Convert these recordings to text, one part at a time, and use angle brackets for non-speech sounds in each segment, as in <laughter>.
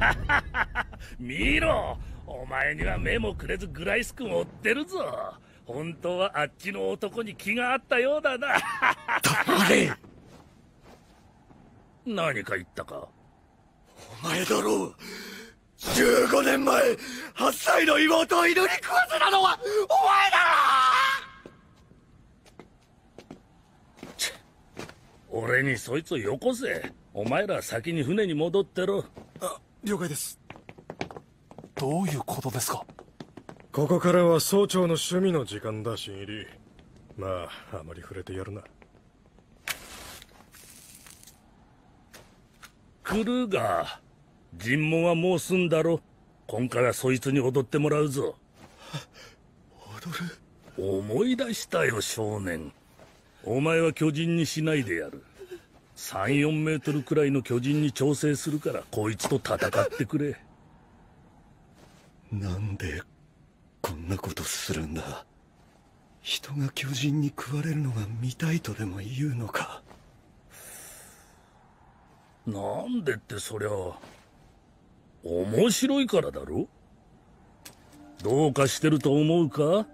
<laughs> 見ろお前には目もくれずグライス君追ってるぞ。本当はあっちの男に気があったようだな。誰 <laughs> 何か言ったか？お前だろう。15年前8歳の妹を犬に食わせたのはお前だろ俺にそいつをよこせ。お前ら先に船に戻ってろ。あ了解です。どういうことですか？ここからは総長の趣味の時間だ新入り。まああまり触れてやるな。クルーガー尋問はもう済んだろ。今回はそいつに踊ってもらうぞ。<laughs> 踊る？思い出したよ少年。お前は巨人にしないでやる34メートルくらいの巨人に調整するからこいつと戦ってくれ。<laughs> なんでこんなことするんだ。人が巨人に食われるのが見たいとでも言うのか。なんでってそりゃ面白いからだろ。どうかしてると思うか？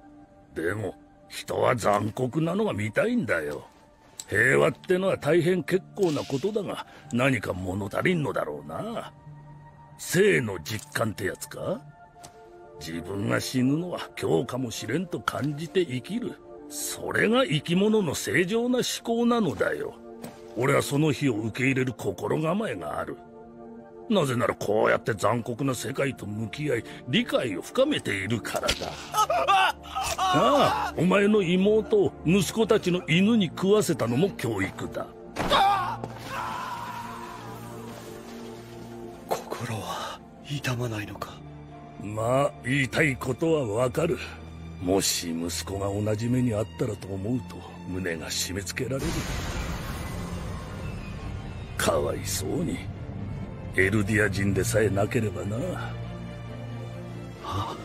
でも人は残酷なのが見たいんだよ平和ってのは大変結構なことだが何か物足りんのだろうな。生の実感ってやつか？自分が死ぬのは今日かもしれんと感じて生きる。それが生き物の正常な思考なのだよ。俺はその日を受け入れる心構えがある。なぜならこうやって残酷な世界と向き合い理解を深めているからだ。<laughs> ああお前の妹を息子たちの犬に食わせたのも教育だ。<laughs> 心は痛まないのか？まあ言いたいことはわかる。もし息子が同じ目にあったらと思うと胸が締め付けられる。かわいそうにエルディア人でさえなければな。は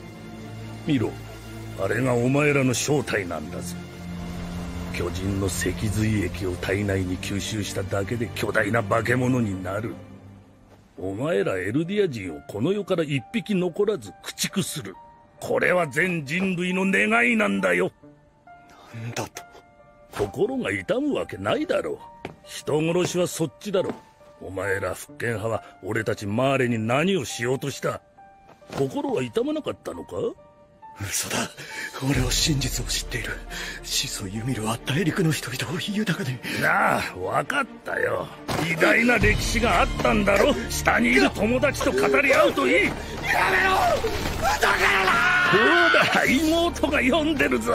見ろあれがお前らの正体なんだぞ巨人の脊髄液を体内に吸収しただけで巨大な化け物になる。お前らエルディア人をこの世から一匹残らず駆逐する。これは全人類の願いなんだよ。なんだと。心が痛むわけないだろう。人殺しはそっちだろお前ら復権派は俺たちマーレに何をしようとした？心は痛まなかったのか？嘘だ。俺は真実を知っている。始祖ユミルは大陸の人々を豊かに。なあ分かったよ。偉大な歴史があったんだろ？下にいる友達と語り合うといい。やめろ！だからなほら妹が読んでるぞ